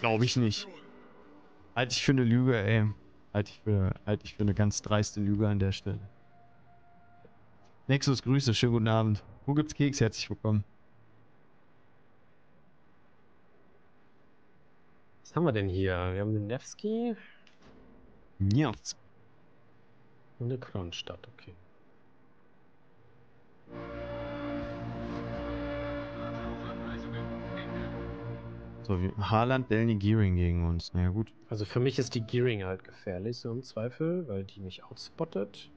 Glaube ich nicht. Halte ich für eine Lüge, ey. Halte ich für, halte ich für eine ganz dreiste Lüge an der Stelle. Nexus, Grüße, schönen guten Abend. Wo gibt's Keks? Herzlich willkommen. Was haben wir denn hier? Wir haben den Nevsky Ja. und eine Kronstadt, okay. So, wie Haaland, Delny, Gearing gegen uns. Naja, gut. Also für mich ist die Gearing halt gefährlich, so im Zweifel, weil die mich outspottet.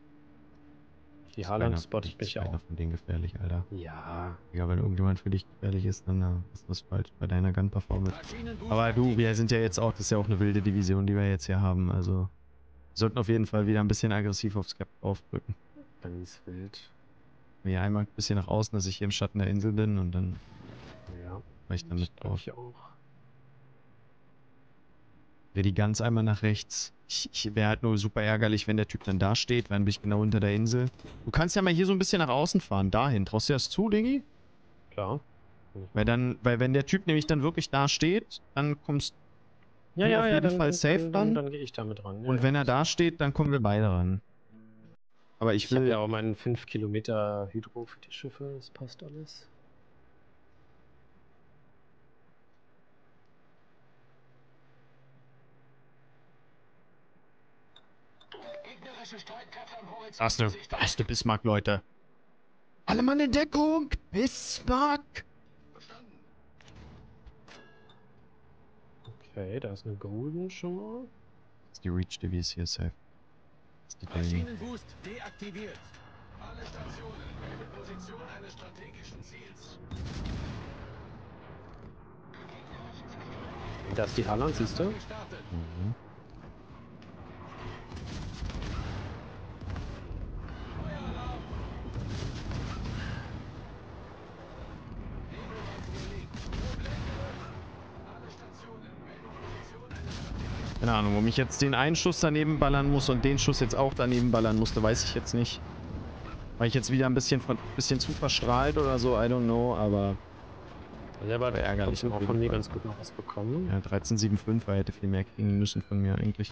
Die Haaland spottet mich auch. von denen gefährlich, Alter. Ja, Ja, wenn irgendjemand für dich gefährlich ist, dann äh, ist was falsch bei deiner Gun-Performance. Aber du, wir sind ja jetzt auch, das ist ja auch eine wilde Division, die wir jetzt hier haben. Also, wir sollten auf jeden Fall wieder ein bisschen aggressiv aufs Cap aufdrücken. ganz wild. Mir einmal ein bisschen nach außen, dass ich hier im Schatten der Insel bin und dann Ja, ich damit drauf. ich auch. Dreh die ganz einmal nach rechts. Ich, ich wäre halt nur super ärgerlich, wenn der Typ dann da steht, weil dann bin ich genau unter der Insel. Du kannst ja mal hier so ein bisschen nach außen fahren, dahin. Traust du das zu, Diggi? Klar. Weil dann, weil wenn der Typ nämlich dann wirklich da steht, dann kommst Ja, Ja, ja, auf ja, jeden dann, Fall safe dann, dann. dann, dann gehe ich damit ran. Ja, und ja. wenn er da steht, dann kommen wir beide ran. Aber ich Ich habe will ja auch meinen 5 Kilometer Hydro für die Schiffe, das passt alles. Da ist eine, da ist eine Bismarck, Leute. Alle Mann in Deckung! Bismarck! Okay, da ist eine Golden schon mal. Das ist die Reach Device hier safe. Das ist die Daily. Maschinenboost deaktiviert. Alle Stationen, wähle Position eines strategischen Ziels. Da ist die Haaland, siehst du? Mhm. Keine Ahnung, warum ich jetzt den einen Schuss daneben ballern muss und den Schuss jetzt auch daneben ballern musste, weiß ich jetzt nicht. War ich jetzt wieder ein bisschen, von- bisschen zu verstrahlt oder so, I don't know, aber Selber Aber ärgerlich trotzdem auf auch von mir ganz gut noch was bekommen. ja, 13,75 er hätte viel mehr kriegen müssen von mir eigentlich.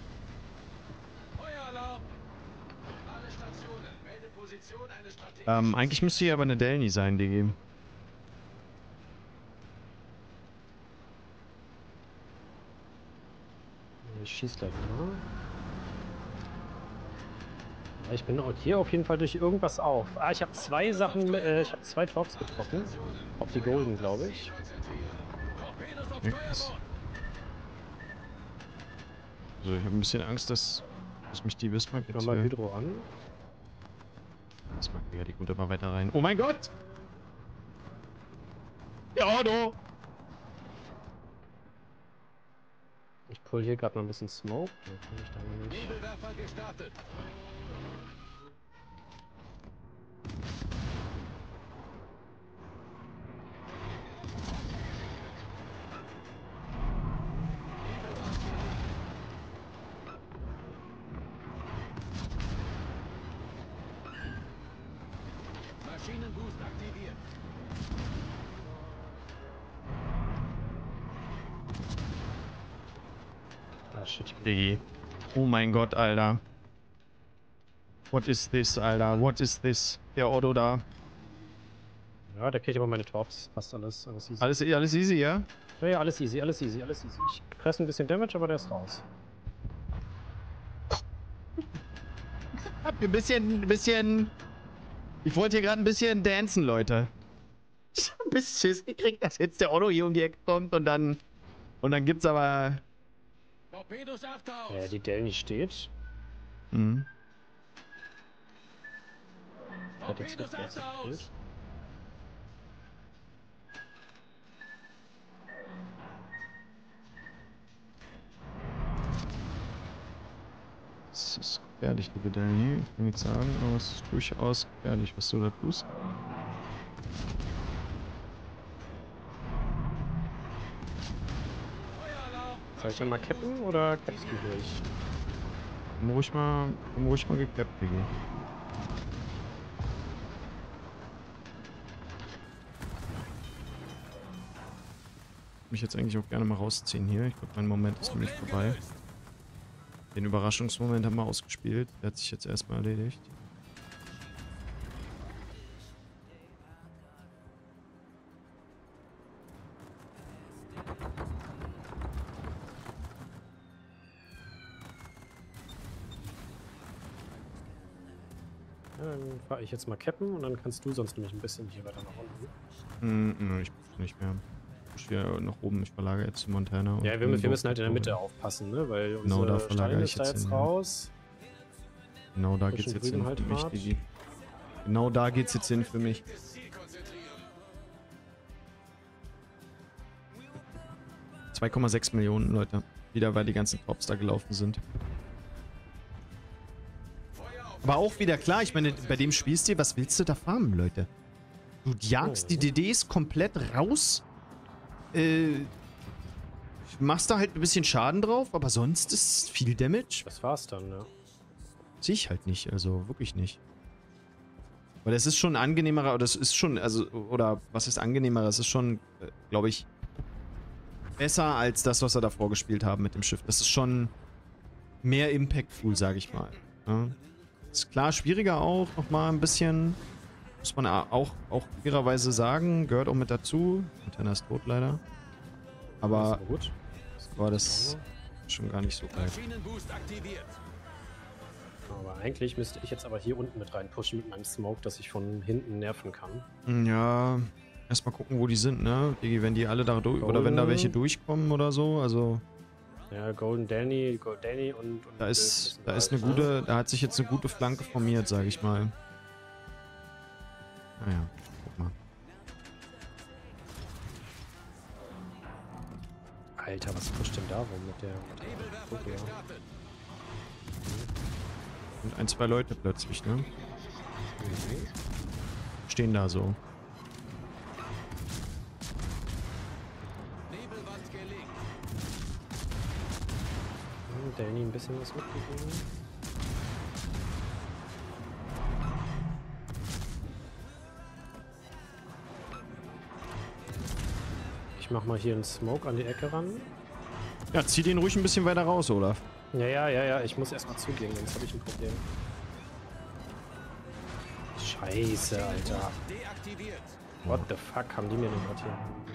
Ähm, eigentlich müsste hier aber eine Delny sein, DG. Ich schieß gleich mal. Ja, ich bin auch hier auf jeden Fall durch irgendwas auf. Ah, ich habe zwei Sachen, äh, ich habe zwei Talks getroffen. Auf die Golden, glaube ich. Nix. Also ich habe ein bisschen Angst, dass, dass mich die Mach jetzt mal. Hydro an. Bismarck, Digga, die kommt immer weiter rein. Oh mein Gott! Ja, Auto! Pull hier gerade mal ein bisschen Smoke. Dann kann ich da mal nicht. Nebelwerfer gestartet. Maschinenboost aktiviert. Shit. ich bin- Diggi. Oh mein Gott, Alter. What is this, Alter? What is this? Der Otto da. Ja, da krieg ich aber meine Talks. Passt alles. Alles easy. Alles, alles easy, ja? Ja, ja, alles easy, alles easy, alles easy. Ich presse ein bisschen Damage, aber der ist raus. Hab ein bisschen, ein bisschen... Ich wollte hier gerade ein bisschen dancen, Leute. Ich hab ein bisschen Schiss gekriegt, dass jetzt der Otto hier um die Ecke kommt und dann... Und dann gibt's aber... Torpedos After Äh, die Delny steht. Mhm. Hat jetzt Torpedos nicht After aus. Das ist gefährlich, liebe Danny. Ich will nichts sagen, aber es ist durchaus gefährlich, was du da tust. Soll ich dann mal cappen oder cappst du durch? Komm ruhig mal, komm ruhig mal geklappt, Diggi. mich jetzt eigentlich auch gerne mal rausziehen hier. Ich glaube, mein Moment ist nämlich vorbei. Den Überraschungsmoment haben wir ausgespielt. Der hat sich jetzt erstmal erledigt. Ja, dann fahre ich jetzt mal cappen und dann kannst du sonst nämlich ein bisschen hier weiter nach unten. Hm, nö, ich muss nicht mehr. Ich stehe nach oben, ich verlagere jetzt zu Montana. Ja, wir, wir müssen halt in der Mitte aufpassen, ne? Weil Genau, unsere da verlagere Steine ich ist da jetzt jetzt raus. Genau da geht's jetzt hin halt für mich. Digi. Genau da geht's jetzt hin für mich. Das Ziel konzentrieren. 2,6 Millionen Leute. Wieder, weil die ganzen Tops da gelaufen sind. Aber auch wieder klar, ich meine, bei dem Spielstil, was willst du da farmen, Leute? Du jagst Oh. die DDs komplett raus, äh, machst da halt ein bisschen Schaden drauf, aber sonst ist viel Damage. Das war's dann, ne? Sehe ich halt nicht, also wirklich nicht. Weil das ist schon angenehmerer, das ist schon, also, oder was ist angenehmer, das ist schon, äh, glaube ich, besser als das, was wir davor gespielt haben mit dem Schiff. Das ist schon mehr impactful, sage ich mal. Ja. Ist klar schwieriger auch, nochmal ein bisschen, muss man auch, auch fairerweise sagen, gehört auch mit dazu. Montana ist tot leider. Aber, gut. aber das schon gar nicht so geil. Aber eigentlich müsste ich jetzt aber hier unten mit rein pushen mit meinem Smoke, dass ich von hinten nerven kann. Ja, erstmal gucken, wo die sind, ne? Wenn die alle da durch, oder wenn da welche durchkommen oder so, also Ja, Golden Danny, Gold Danny und, und da ist, da ist eine ne? gute, da hat sich jetzt eine gute Flanke formiert, sage ich mal. Naja, guck mal. Alter, was pusht denn da rum mit der. Utopia? gestartet. Und ein, zwei Leute plötzlich, ne? Mhm. Stehen da so. Bisschen was mitgegeben. Ich mach mal hier einen Smoke an die Ecke ran. Ja, zieh den ruhig ein bisschen weiter raus, Olaf. Ja, ja, ja, ja, ich muss erstmal zugehen, sonst habe ich ein Problem. Scheiße, Alter. Deaktiviert. What the fuck haben die mir denn gerade hier?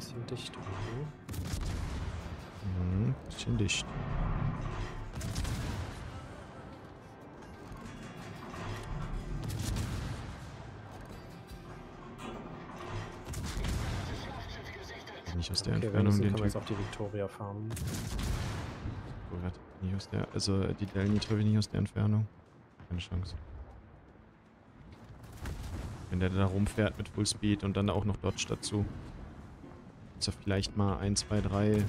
Bisschen dicht. Mhm, bisschen dicht. Nicht aus der Okay, Entfernung den wir jetzt Typ. auf die Victoria farmen. Nicht aus der, also die Delny treffe ich nicht aus der Entfernung. Keine Chance. Wenn der da rumfährt mit Fullspeed und dann auch noch Dodge dazu. Ist ja vielleicht mal ein, zwei, drei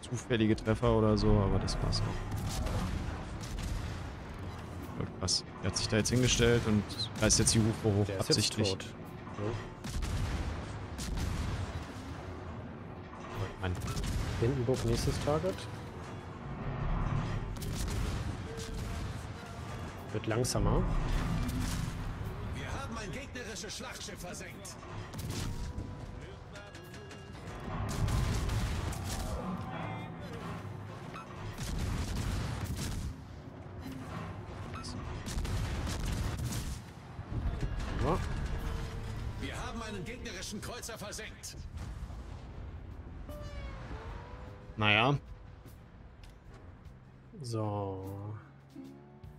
zufällige Treffer oder so, aber das war's auch. Voll krass. Der hat sich da jetzt hingestellt und da ist jetzt die Hufe hoch, Der ist absichtlich. jetzt tot. Jo. Mann. Hindenburg nächstes Target. Wird langsamer. Wir haben ein gegnerisches Schlachtschiff versenkt.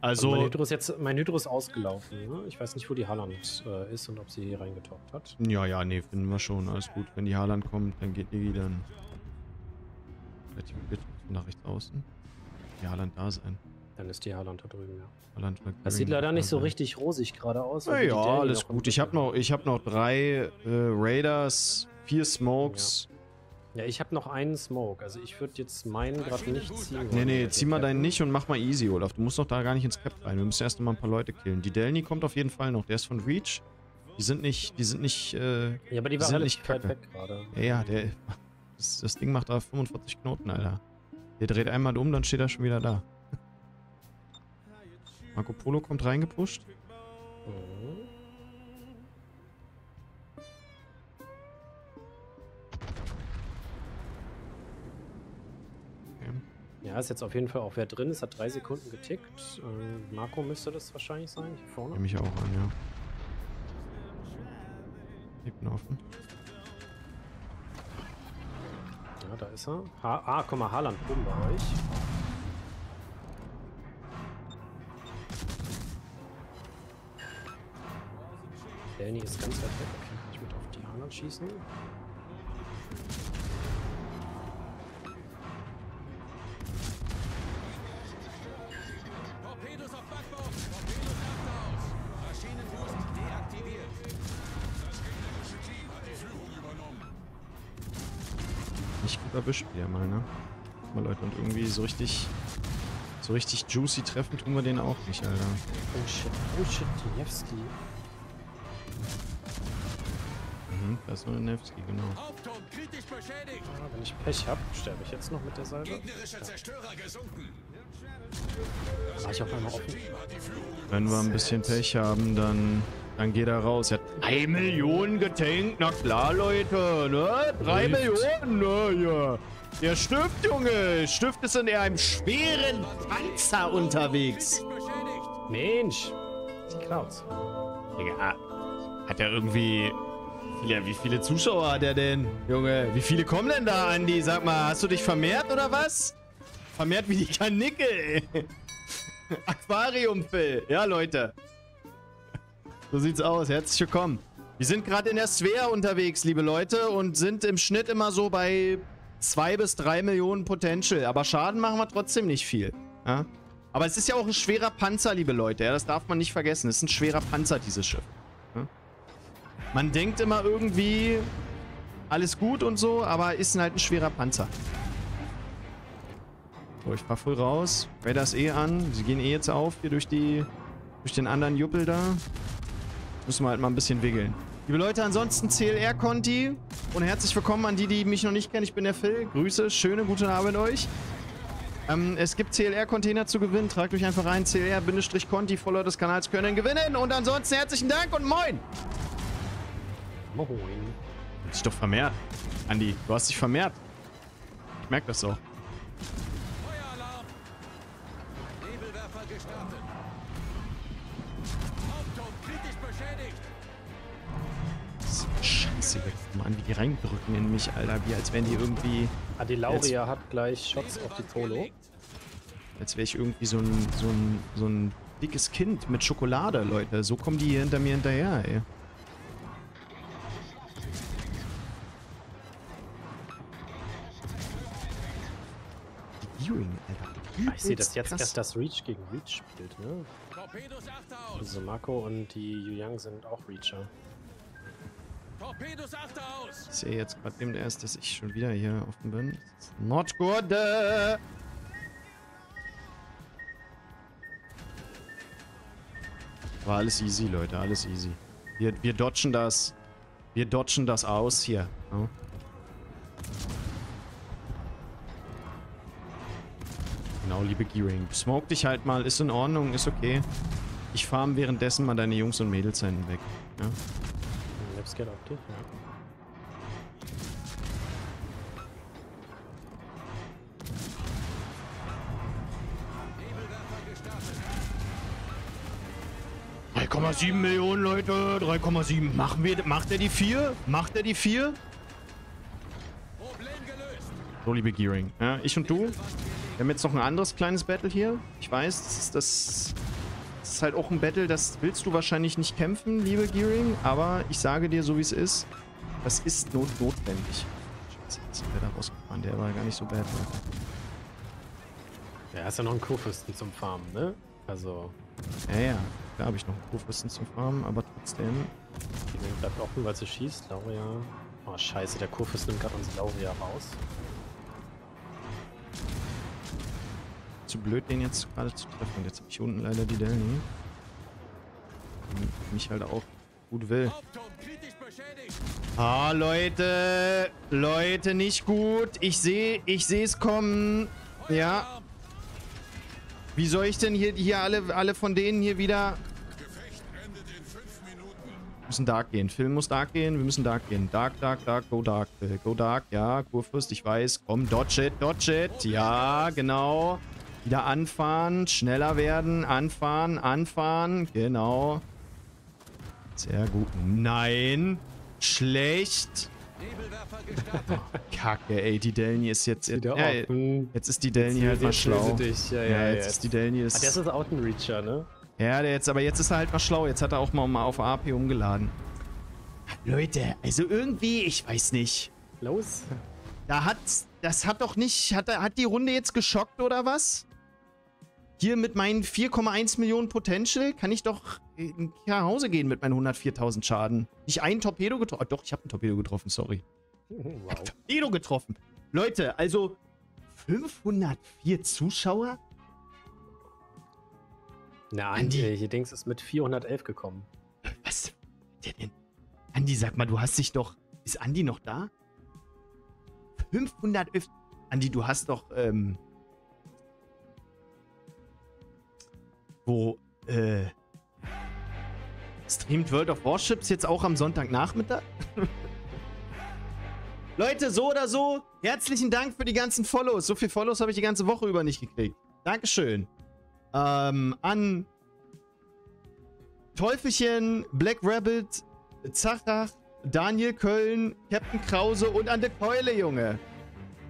Also... mein, Hydro ist jetzt, mein Hydro ist ausgelaufen. Ne? Ich weiß nicht, wo die Halland äh, ist und ob sie hier reingetaucht hat. Ja, ja, nee, finden wir schon. Alles gut. Wenn die Haaland kommt, dann geht Digi dann gut nach rechts außen. Die Haaland da sein. Dann ist die Halland da drüben, ja. Haaland Das sieht leider nicht so richtig rosig gerade aus. Ja, ja, alles gut. Ich habe noch, ich hab noch drei äh, Raiders, vier Smokes. Ja, ich habe noch einen Smoke. Also ich würde jetzt meinen gerade nicht ziehen. Nee, nee, zieh mal deinen nicht und mach mal easy, Olaf. Du musst doch da gar nicht ins Cap rein. Wir müssen erst noch mal ein paar Leute killen. Die Delny kommt auf jeden Fall noch. Der ist von Reach. Die sind nicht, die sind nicht, äh, Ja, aber die die war sind relativ nicht weit weg gerade. Ja, ja, der. Das, das Ding macht da 45 Knoten, Alter. Der dreht einmal um, dann steht er schon wieder da. Marco Polo kommt reingepusht. Mhm. Ja, ist jetzt auf jeden Fall auch wer drin. Es hat drei Sekunden getickt. Ähm, Marco müsste das wahrscheinlich sein, hier vorne. Nehme ich auch an, ja. Hinten offen. Ja, da ist er. Ha ah, guck mal, Haaland oben bei euch. Danny ist ganz weit weg. Okay, kann ich mit auf die Haaland schießen? Erwischt wieder mal, ne? Mal Leute, und irgendwie so richtig. So richtig juicy treffen tun wir den auch nicht, Alter. Oh shit, oh shit, Tijewski. Mhm, da ist nur der Nevsky, genau. Hauptturm kritisch beschädigt. Ah, wenn ich Pech hab, sterbe ich jetzt noch mit der Salbe. Gegnerischer Zerstörer gesunken. War ich auf einmal offen? Wenn wir ein bisschen Pech haben, dann, dann geht er raus. Er hat 3 Millionen getankt, na klar, Leute, ne? 3 Millionen, ne, ja. Der Stift, Junge. Stift ist in einem schweren Panzer unterwegs. Mensch! Die Clouds. Digga, hat er irgendwie... Ja, wie viele Zuschauer hat er denn, Junge? Wie viele kommen denn da, Andi? Sag mal, hast du dich vermehrt oder was? Vermehrt wie die Kanickel, ey. Aquarium-Phil. Ja, Leute. So sieht's aus. Herzlich willkommen. Wir sind gerade in der Sphere unterwegs, liebe Leute, und sind im Schnitt immer so bei 2 bis 3 Millionen Potential. Aber Schaden machen wir trotzdem nicht viel. Ja? Aber es ist ja auch ein schwerer Panzer, liebe Leute. Ja? Das darf man nicht vergessen. Es ist ein schwerer Panzer, dieses Schiff. Ja? Man denkt immer irgendwie, alles gut und so, aber ist halt ein schwerer Panzer. So, ich fahr voll raus. Wer das eh an? Sie gehen eh jetzt auf hier durch die durch den anderen Juppel da. Müssen wir halt mal ein bisschen wiggeln. Liebe Leute, ansonsten CLR-Conti und herzlich willkommen an die, die mich noch nicht kennen. Ich bin der Phil. Grüße, schöne, gute Abend euch. Ähm, es gibt CLR-Container zu gewinnen. Tragt euch einfach rein. CLR-Conti, Follower des Kanals können gewinnen. Und ansonsten herzlichen Dank und moin. Moin. Du hast dich doch vermehrt. Andi, du hast dich vermehrt. Ich merke das auch. An, wie die reindrücken in mich, Alter. Wie als wären die irgendwie... Adilauria hat gleich Shots auf die Polo. Als wäre ich irgendwie so ein, so ein, so ein dickes Kind mit Schokolade, Leute. So kommen die hier hinter mir hinterher, ey. Die Viewing, Alter. Ich sehe, dass Übelst jetzt krass. erst das Reach gegen Reach spielt, ne? Also Marco und die Yu Yang sind auch Reacher. Torpedos achter aus. Ich sehe jetzt gerade eben erst, dass ich schon wieder hier offen bin. Not good. War alles easy, Leute, alles easy. Wir, wir dodgen das. Wir dodgen das aus hier. ne? Genau, liebe Gearing. Smoke dich halt mal, ist in Ordnung, ist okay. Ich farm währenddessen mal deine Jungs und Mädels da hinten weg. Ja? Ja. Nebelwerfer gestartet. 3,7 Millionen Leute, 3,7. Machen wir, macht er die 4? Macht er die 4? Problem gelöst. So, liebe Gearing. Ja, ich und du. Wir haben jetzt noch ein anderes kleines Battle hier. Ich weiß, das ist, das, das ist halt auch ein Battle, das willst du wahrscheinlich nicht kämpfen, liebe Gearing. Aber ich sage dir, so wie es ist, das ist not notwendig. Scheiße, jetzt ist der da rausgefahren. Der war gar nicht so bad. Ja, ist ja noch ein Kurfürsten zum Farmen, ne? Also, Ja, ja. Da habe ich noch einen Kurfürsten zum Farmen, aber trotzdem. die bleibt offen, weil sie schießt. Lauria. Oh, scheiße, der Kurfürst nimmt gerade unsere Lauria raus. Zu blöd, den jetzt gerade zu treffen. Und jetzt habe ich unten leider die. Die Mich halt auch gut will. Ah, Leute. Leute, nicht gut. Ich sehe ich sehe es kommen. Ja. Wie soll ich denn hier, hier alle, alle von denen hier wieder... In müssen Dark gehen. Phil muss Dark gehen, wir müssen Dark gehen. Dark, Dark, Dark, go Dark. Phil. Go Dark, ja, Kurfürst, ich weiß. Komm, dodge it, dodge it. Ja, genau. Wieder anfahren, schneller werden, anfahren, anfahren. Genau. Sehr gut. Nein. Schlecht. Nebelwerfer gestartet. Kacke, ey. Die Delny ist jetzt... Ja, offen. jetzt ist die Delny halt mal jetzt schlau. dich. Ja, Ja, ja, jetzt jetzt. ist die Delny... Ah, Ist, das ist auch ein Reacher, ne? ja, der jetzt, aber jetzt ist er halt mal schlau. Jetzt hat er auch mal, mal auf AP umgeladen. Leute, also irgendwie, ich weiß nicht. Los. Da hat, das hat doch nicht, hat, er- hat die Runde jetzt geschockt oder was? Hier mit meinen 4,1 Millionen Potential kann ich doch nach Hause gehen mit meinen 104.000 Schaden. Nicht ein Torpedo getroffen. Doch, ich habe ein Torpedo getroffen, sorry. Wow. Torpedo getroffen. Leute, also 504 Zuschauer? Na, Andi. Andi, hier Dings ist mit 411 gekommen. Was? Der denn? Andi, sag mal, du hast dich doch. Ist Andi noch da? 511. Andi, du hast doch, ähm. Wo, äh. Streamt World of Warships jetzt auch am Sonntagnachmittag? Leute, so oder so, herzlichen Dank für die ganzen Follows. So viele Follows habe ich die ganze Woche über nicht gekriegt. Dankeschön. Ähm, an Teufelchen, Black Rabbit, Zachach, Daniel Köln, Captain Krause und an der Keule, Junge.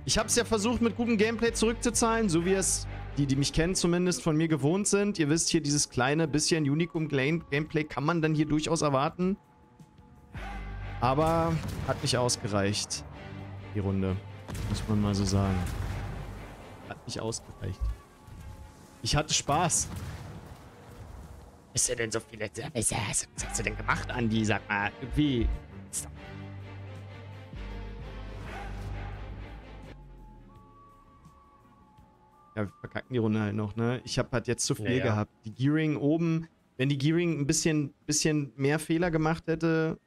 Ich habe es ja versucht, mit gutem Gameplay zurückzuzahlen, so wie es die, die mich kennen, zumindest von mir gewohnt sind. Ihr wisst hier, dieses kleine bisschen Unicum-Gameplay kann man dann hier durchaus erwarten. Aber hat nicht ausgereicht, die Runde. Muss man mal so sagen. Hat nicht ausgereicht. Ich hatte Spaß. Ist denn so viele... Was hast du denn gemacht, Andi? Sag mal, wie... Ja, wir verkacken die Runde halt noch, ne? Ich habe halt jetzt zu viel Ja, gehabt. Die Gearing oben, wenn die Gearing ein bisschen, bisschen mehr Fehler gemacht hätte,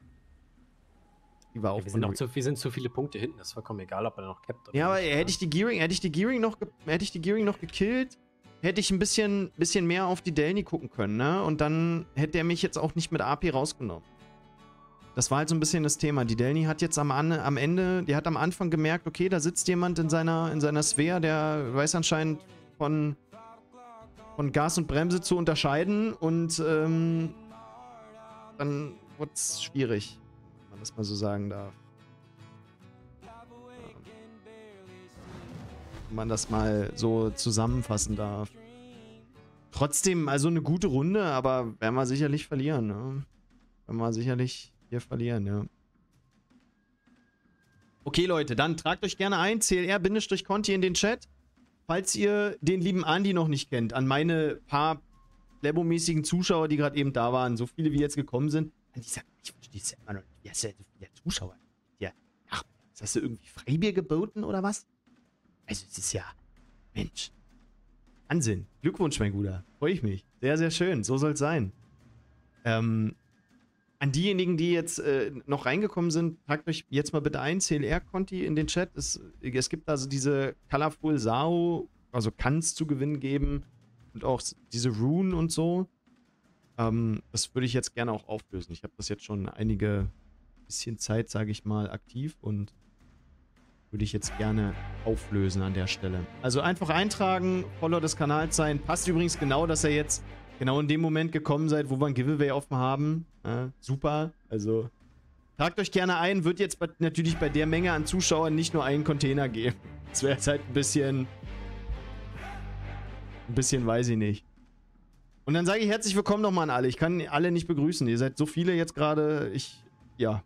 die war auch wir, sind auch zu, wir sind zu viele Punkte hinten. Das ist vollkommen egal, ob er noch capped oder ja, aber nicht, hätte ich die Gearing, hätte ich die Gearing noch, hätte ich die Gearing noch gekillt, hätte ich ein bisschen, bisschen mehr auf die Delny gucken können, ne? Und dann hätte er mich jetzt auch nicht mit AP rausgenommen. Das war halt so ein bisschen das Thema. Die Delny hat jetzt am, am Ende, die hat am Anfang gemerkt, okay, da sitzt jemand in seiner, in seiner Sphäre, der weiß anscheinend von, von Gas und Bremse zu unterscheiden und ähm, dann wurde es schwierig, wenn man das mal so sagen darf. wenn man das mal so zusammenfassen darf. Trotzdem, also eine gute Runde, aber werden wir sicherlich verlieren, ne? Werden wir sicherlich hier verlieren, ja. Okay, Leute, dann tragt euch gerne ein, CLR-Conti in den Chat, falls ihr den lieben Andi noch nicht kennt, an meine paar Lebo-mäßigen Zuschauer, die gerade eben da waren, so viele wie jetzt gekommen sind. Andi sagt, ich verstehe es ja immer noch nicht. Wie denn so viele Zuschauer? Ja, ach, hast du irgendwie Freibier geboten oder was? Also, es ist ja. Mensch. Wahnsinn. Glückwunsch, mein Guter. Freue ich mich. Sehr, sehr schön. So soll es sein. Ähm, an diejenigen, die jetzt äh, noch reingekommen sind, tragt euch jetzt mal bitte ein, CLR-Conti in den Chat. Es, es gibt also diese Colorful Sao, also kann es zu gewinnen geben. Und auch diese Rune und so. Ähm, das würde ich jetzt gerne auch auflösen. Ich habe das jetzt schon einige bisschen Zeit, sage ich mal, aktiv und würde ich jetzt gerne auflösen an der Stelle. Also einfach eintragen, Follower des Kanals sein. Passt übrigens genau, dass ihr jetzt genau in dem Moment gekommen seid, wo wir ein Giveaway offen haben. Ja, super. Also tragt euch gerne ein. Wird jetzt natürlich bei der Menge an Zuschauern nicht nur einen Container geben. Das wäre jetzt halt ein bisschen... Ein bisschen weiß ich nicht. Und dann sage ich herzlich willkommen nochmal an alle. Ich kann alle nicht begrüßen. Ihr seid so viele jetzt gerade. Ich... Ja.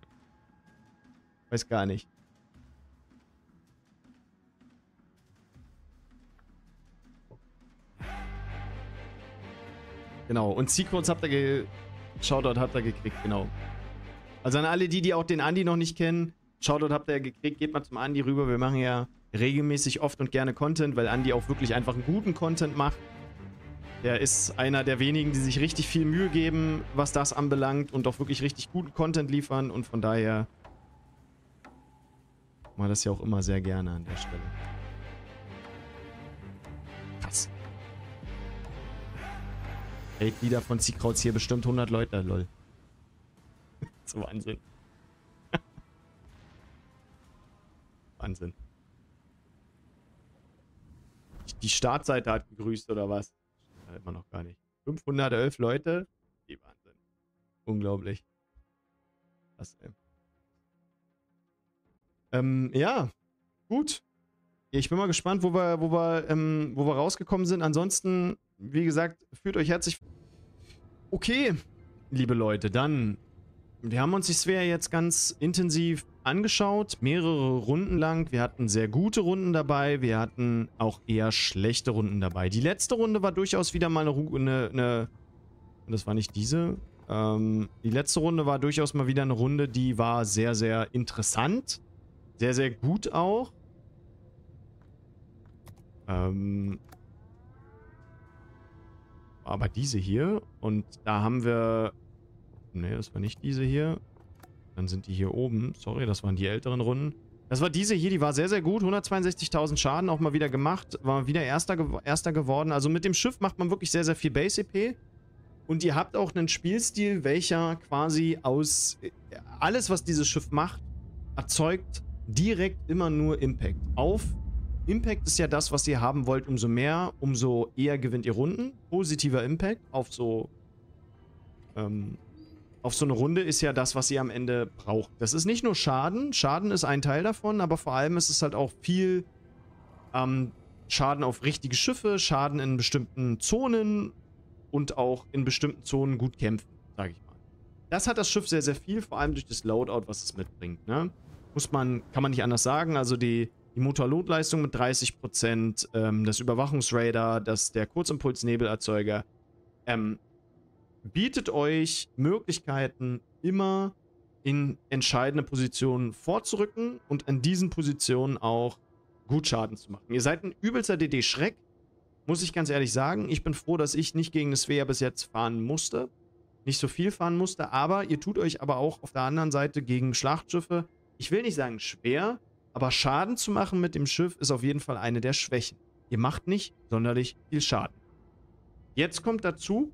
Weiß gar nicht. Genau. Und Secrets habt ihr ge Shoutout habt ihr gekriegt, genau. Also an alle die, die auch den Andi noch nicht kennen, Shoutout habt ihr gekriegt, geht mal zum Andi rüber. Wir machen ja regelmäßig oft und gerne Content, weil Andi auch wirklich einfach einen guten Content macht. Der ist einer der wenigen, die sich richtig viel Mühe geben, was das anbelangt und auch wirklich richtig guten Content liefern und von daher mal das ja auch immer sehr gerne an der Stelle. Raid-Lieder von Seakrauts hier bestimmt 100 Leute, lol. ist Wahnsinn. Wahnsinn. Die Startseite hat gegrüßt, oder was? Hört man noch gar nicht. 511 Leute? Die Wahnsinn. Unglaublich. Was, ey. Ähm, ja. Gut. Ja, Ich bin mal gespannt, wo wir, wo wir, ähm, wo wir rausgekommen sind. Ansonsten, wie gesagt, fühlt euch herzlich. Okay, liebe Leute, dann. Wir haben uns die Sphere jetzt ganz intensiv angeschaut, mehrere Runden lang. Wir hatten sehr gute Runden dabei, wir hatten auch eher schlechte Runden dabei. Die letzte Runde war durchaus wieder mal eine, eine, eine das war nicht diese. Ähm, die letzte Runde war durchaus mal wieder eine Runde, die war sehr, sehr interessant. Sehr, sehr gut auch. Ähm, aber diese hier. Und da haben wir... Ne, das war nicht diese hier. Dann sind die hier oben. Sorry, das waren die älteren Runden. Das war diese hier, die war sehr, sehr gut. 162.000 Schaden auch mal wieder gemacht. War wieder Erster, gew Erster geworden. Also mit dem Schiff macht man wirklich sehr, sehr viel Base-EP. Und ihr habt auch einen Spielstil, welcher quasi aus... äh, Alles, was dieses Schiff macht, erzeugt direkt immer nur Impact. Auf Impact ist ja das, was ihr haben wollt. Umso mehr, umso eher gewinnt ihr Runden. Positiver Impact auf so ähm, auf so eine Runde ist ja das, was ihr am Ende braucht. Das ist nicht nur Schaden. Schaden ist ein Teil davon, aber vor allem ist es halt auch viel ähm, Schaden auf richtige Schiffe, Schaden in bestimmten Zonen und auch in bestimmten Zonen gut kämpfen, sage ich mal. Das hat das Schiff sehr, sehr viel, vor allem durch das Loadout, was es mitbringt. Ne? Muss man, kann man nicht anders sagen. Also die, die Motorlotleistung mit 30%, ähm, das Überwachungsradar, das, der Kurzimpulsnebelerzeuger, ähm, bietet euch Möglichkeiten, immer in entscheidende Positionen vorzurücken und an diesen Positionen auch gut Schaden zu machen. Ihr seid ein übelster DD-Schreck, muss ich ganz ehrlich sagen. Ich bin froh, dass ich nicht gegen das Svea bis jetzt fahren musste. Nicht so viel fahren musste, aber ihr tut euch aber auch auf der anderen Seite gegen Schlachtschiffe, ich will nicht sagen schwer, aber Schaden zu machen mit dem Schiff ist auf jeden Fall eine der Schwächen. Ihr macht nicht sonderlich viel Schaden. Jetzt kommt dazu,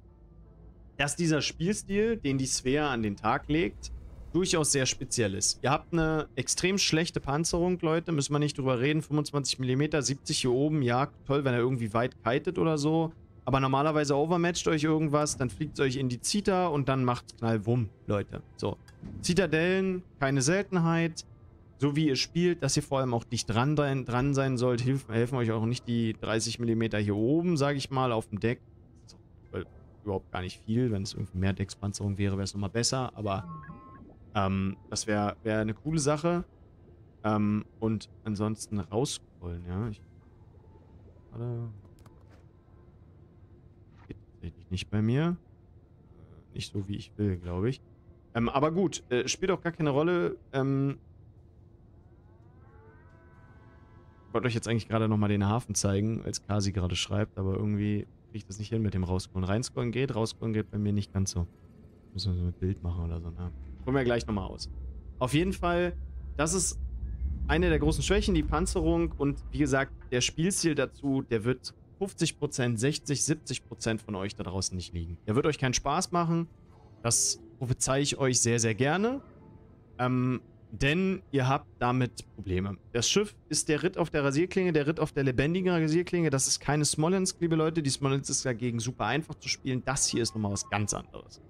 dass dieser Spielstil, den die Sphere an den Tag legt, durchaus sehr speziell ist. Ihr habt eine extrem schlechte Panzerung, Leute, müssen wir nicht drüber reden. 25 mm, 70 hier oben, ja, toll, wenn er irgendwie weit kitet oder so. Aber normalerweise overmatcht euch irgendwas, dann fliegt es euch in die Zita und dann macht Knallwumm, Leute. So. Zitadellen, keine Seltenheit. So wie ihr spielt, dass ihr vor allem auch dicht dran, dran sein sollt, hilf, helfen euch auch nicht die 30 mm hier oben, sage ich mal, auf dem Deck. Weil überhaupt gar nicht viel. Wenn es irgendwie mehr Deckspanzerung wäre, wäre es nochmal besser. Aber ähm, das wäre wär eine coole Sache. Ähm, und ansonsten rausrollen, ja. Ich, warte. Geht tatsächlich nicht bei mir. Äh, nicht so, wie ich will, glaube ich. Ähm, aber gut, äh, spielt auch gar keine Rolle. Ähm, ich wollte euch jetzt eigentlich gerade nochmal den Hafen zeigen, als Kasi gerade schreibt, aber irgendwie kriege ich das nicht hin mit dem Rausscrollen. Reinscrollen geht, rausscrollen geht bei mir nicht ganz so. Müssen wir so mit Bild machen oder so, ne? Probieren wir gleich nochmal aus. Auf jeden Fall, das ist eine der großen Schwächen, die Panzerung und wie gesagt, der Spielstil dazu, der wird 50%, 60, 70% von euch da draußen nicht liegen. Der wird euch keinen Spaß machen. Das prophezei ich euch sehr, sehr gerne. Ähm, denn ihr habt damit Probleme. Das Schiff ist der Ritt auf der Rasierklinge, der Ritt auf der lebendigen Rasierklinge. Das ist keine Smolensk, liebe Leute. Die Smolensk ist dagegen super einfach zu spielen. Das hier ist nochmal was ganz anderes.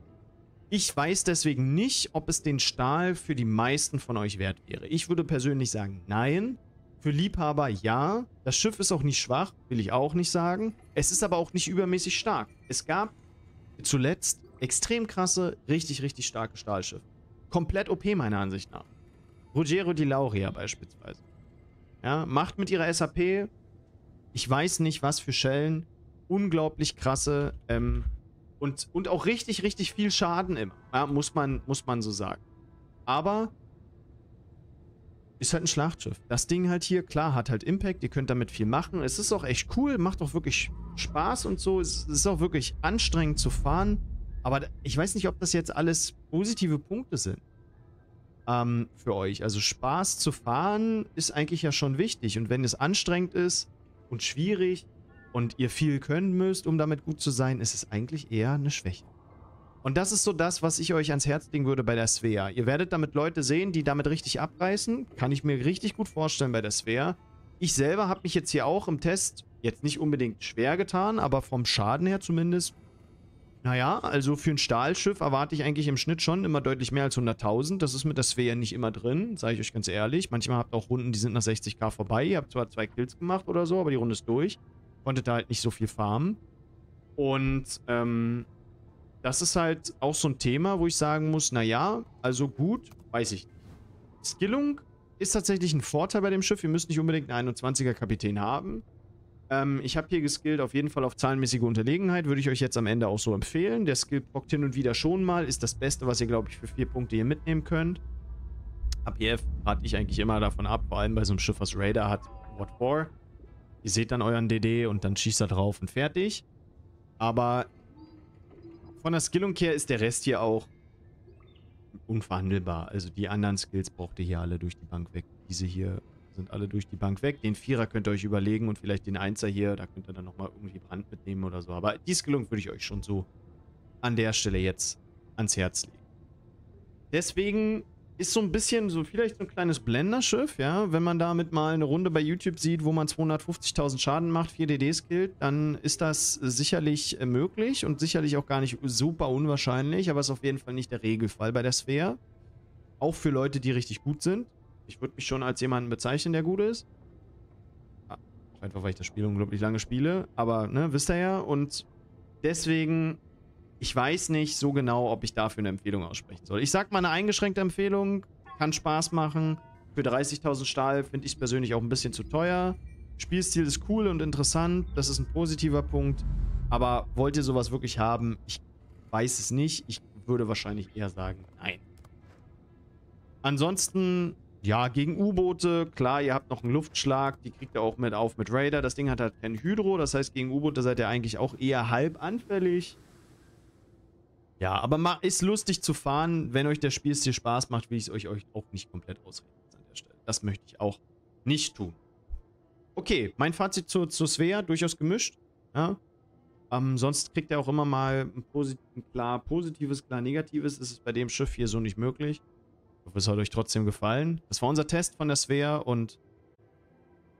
Ich weiß deswegen nicht, ob es den Stahl für die meisten von euch wert wäre. Ich würde persönlich sagen, nein. Für Liebhaber ja. Das Schiff ist auch nicht schwach, will ich auch nicht sagen. Es ist aber auch nicht übermäßig stark. Es gab zuletzt extrem krasse, richtig, richtig starke Stahlschiffe. Komplett OP meiner Ansicht nach. Ruggiero di Lauria beispielsweise. Ja, macht mit ihrer SAP, ich weiß nicht was für Schellen, unglaublich krasse ähm, und, und auch richtig, richtig viel Schaden immer. Ja, muss, man, muss man so sagen. Aber ist halt ein Schlachtschiff. Das Ding halt hier, klar, hat halt Impact, ihr könnt damit viel machen. Es ist auch echt cool, macht auch wirklich Spaß und so. Es ist auch wirklich anstrengend zu fahren. Aber ich weiß nicht, ob das jetzt alles positive Punkte sind ähm, für euch. Also Spaß zu fahren ist eigentlich ja schon wichtig. Und wenn es anstrengend ist und schwierig und ihr viel können müsst, um damit gut zu sein, ist es eigentlich eher eine Schwäche. Und das ist so das, was ich euch ans Herz legen würde bei der Svea. Ihr werdet damit Leute sehen, die damit richtig abreißen. Kann ich mir richtig gut vorstellen bei der Svea. Ich selber habe mich jetzt hier auch im Test jetzt nicht unbedingt schwer getan, aber vom Schaden her zumindest. Naja, also für ein Stahlschiff erwarte ich eigentlich im Schnitt schon immer deutlich mehr als 100.000. Das ist mit der Svea nicht immer drin, sage ich euch ganz ehrlich. Manchmal habt ihr auch Runden, die sind nach 60k vorbei. Ihr habt zwar zwei Kills gemacht oder so, aber die Runde ist durch. Konntet da halt nicht so viel farmen. Und, ähm, das ist halt auch so ein Thema, wo ich sagen muss, naja, also gut, weiß ich nicht. Skillung ist tatsächlich ein Vorteil bei dem Schiff. Ihr müsst nicht unbedingt einen 21er Kapitän haben. Ähm, ich habe hier geskillt auf jeden Fall auf zahlenmäßige Unterlegenheit. Würde ich euch jetzt am Ende auch so empfehlen. Der Skill prockt hin und wieder schon mal. Ist das Beste, was ihr, glaube ich, für vier Punkte hier mitnehmen könnt. APF rate ich eigentlich immer davon ab, vor allem bei so einem Schiff, was Raider hat. What for? Ihr seht dann euren DD und dann schießt er drauf und fertig. Aber von der Skillung her ist der Rest hier auch unverhandelbar. Also die anderen Skills braucht ihr hier alle durch die Bank weg. Diese hier sind alle durch die Bank weg. Den Vierer könnt ihr euch überlegen und vielleicht den Einser hier, da könnt ihr dann nochmal irgendwie Brand mitnehmen oder so. Aber die Skillung würde ich euch schon so an der Stelle jetzt ans Herz legen. Deswegen ist so ein bisschen so vielleicht so ein kleines Blenderschiff, ja. Wenn man damit mal eine Runde bei YouTube sieht, wo man 250.000 Schaden macht, 4 DDs killt, dann ist das sicherlich äh, möglich und sicherlich auch gar nicht super unwahrscheinlich, aber ist auf jeden Fall nicht der Regelfall bei der Sphäre. Auch für Leute, die richtig gut sind. Ich würde mich schon als jemanden bezeichnen, der gut ist. Ah, Einfach weil ich das Spiel unglaublich lange spiele, aber ne, wisst ihr ja. Und deswegen ich weiß nicht so genau, ob ich dafür eine Empfehlung aussprechen soll. Ich sag mal eine eingeschränkte Empfehlung. Kann Spaß machen. Für 30.000 Stahl finde ich es persönlich auch ein bisschen zu teuer. Spielstil ist cool und interessant. Das ist ein positiver Punkt. Aber wollt ihr sowas wirklich haben? Ich weiß es nicht. Ich würde wahrscheinlich eher sagen, nein. Ansonsten, ja, gegen U-Boote, klar, ihr habt noch einen Luftschlag, die kriegt ihr auch mit auf mit Raider. Das Ding hat halt kein Hydro, das heißt, gegen U-Boote seid ihr eigentlich auch eher halb anfällig. Ja, aber ist lustig zu fahren. Wenn euch der Spielstil Spaß macht, will ich es euch, euch auch nicht komplett ausreden an der Stelle. Das möchte ich auch nicht tun. Okay, mein Fazit zu, zu Svea, durchaus gemischt. Ja. Ähm, sonst kriegt er auch immer mal ein, Posit ein klar positives, klar negatives. Das ist bei dem Schiff hier so nicht möglich. Hoffe, es hat euch trotzdem gefallen. Das war unser Test von der Svea und